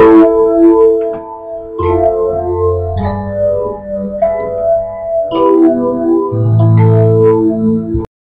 Oh.